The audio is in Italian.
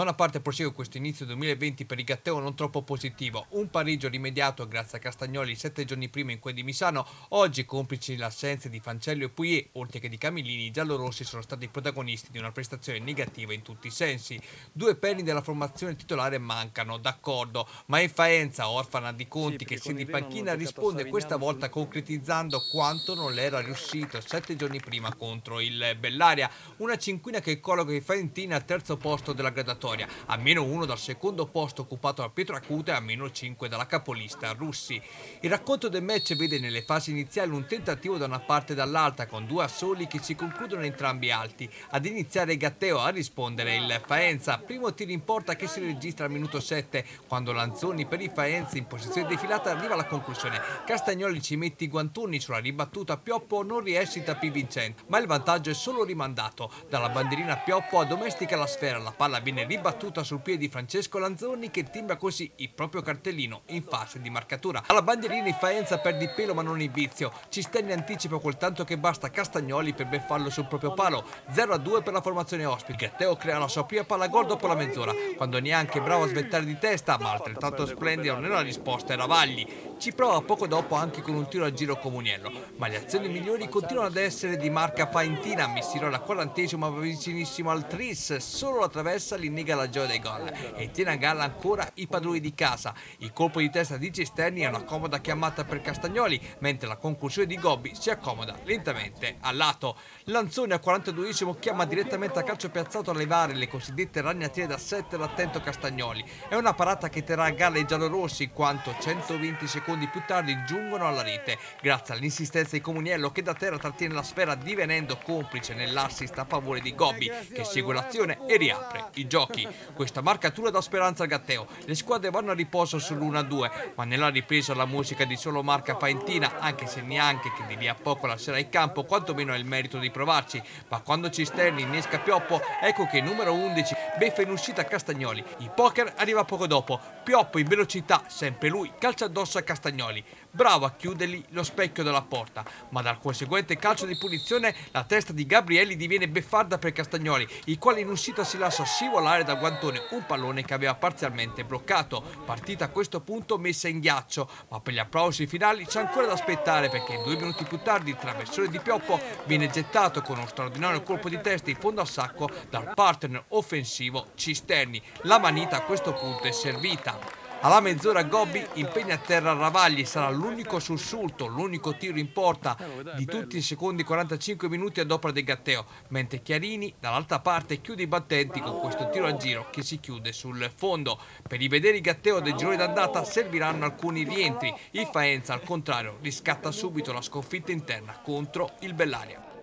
Da una parte prosegue questo inizio 2020 per il Gatteo non troppo positivo, un pareggio rimediato grazie a Castagnoli sette giorni prima in quel di Misano, oggi complici l'assenza di Fancello e Puglier, oltre che di Camillini, i giallorossi sono stati i protagonisti di una prestazione negativa in tutti i sensi. Due penni della formazione titolare mancano, d'accordo, ma in Faenza, orfana di Conti sì, che si di panchina, risponde questa volta concretizzando quanto non le era riuscito sette giorni prima contro il Bellaria, una cinquina che colloca i Faentini al terzo posto della graduatoria vittoria, a meno 1 dal secondo posto occupato da Pietro Acuta e a meno 5 dalla capolista Russi. Il racconto del match vede nelle fasi iniziali un tentativo da una parte e dall'altra con due assoli che si concludono entrambi alti. Ad iniziare Gatteo a rispondere il Faenza, primo tiro in porta che si registra al minuto 7 quando Lanzoni per il Faenza in posizione defilata arriva alla conclusione. Castagnoli ci mette i guantoni sulla ribattuta Pioppo non riesce da più vincente, ma il vantaggio è solo rimandato. Dalla bandierina Pioppo addomestica la sfera, la palla viene ribattuta battuta sul piede di Francesco Lanzoni che timbra così il proprio cartellino in fase di marcatura. Alla bandierina il Faenza perde il pelo ma non il vizio. Cisterni anticipa quel tanto che basta Castagnoli per beffarlo sul proprio palo. 0 a 2 per la formazione ospite. Gatteo crea la sua prima palla gol dopo la mezz'ora, quando neanche bravo a svettare di testa, ma altrettanto splendido nella risposta era Vagli. Ci prova poco dopo anche con un tiro a giro Comuniello, ma le azioni migliori continuano ad essere di marca Faentina, Missiro alla quarantesima vicinissimo al Tris, solo la traversa li la gioia dei gol e tiene a galla ancora i padroni di casa. Il colpo di testa di Cisterni è una comoda chiamata per Castagnoli, mentre la conclusione di Gobbi si accomoda lentamente al lato. Lanzoni al 42esimo chiama direttamente a calcio piazzato a levare le cosiddette ragnatele da 7 l'attento Castagnoli. È una parata che terrà a galla i giallorossi in quanto 120 secondi più tardi giungono alla rete, grazie all'insistenza di Comuniello che da terra trattiene la sfera divenendo complice nell'assist a favore di Gobbi che segue l'azione e riapre i giochi. Questa marcatura dà speranza al Gatteo. Le squadre vanno a riposo sull'1-2, ma nella ripresa la musica di solo marca Faentina, anche se neanche che di lì a poco lascerà il campo, quantomeno ha il merito di provarci. Ma quando Cisterni innesca Pioppo, ecco che il numero 11 beffa in uscita Castagnoli. Il poker arriva poco dopo. Pioppo in velocità, sempre lui, calcia addosso a Castagnoli. Bravo a chiudergli lo specchio della porta, ma dal conseguente calcio di punizione la testa di Gabrielli diviene beffarda per Castagnoli, il quale in uscita si lascia scivolare da guantone un pallone che aveva parzialmente bloccato. Partita a questo punto messa in ghiaccio, ma per gli applausi finali c'è ancora da aspettare perché due minuti più tardi il traversone di Pioppo viene gettato con uno straordinario colpo di testa in fondo al sacco dal partner offensivo Cisterni. La manita a questo punto è servita. Alla mezz'ora Gobbi impegna a terra Ravagli, sarà l'unico sussulto, l'unico tiro in porta di tutti i secondi 45 minuti ad opera del Gatteo, mentre Chiarini dall'altra parte chiude i battenti con questo tiro a giro che si chiude sul fondo. Per rivedere il Gatteo del girone d'andata serviranno alcuni rientri, il Faenza al contrario riscatta subito la sconfitta interna contro il Bellaria.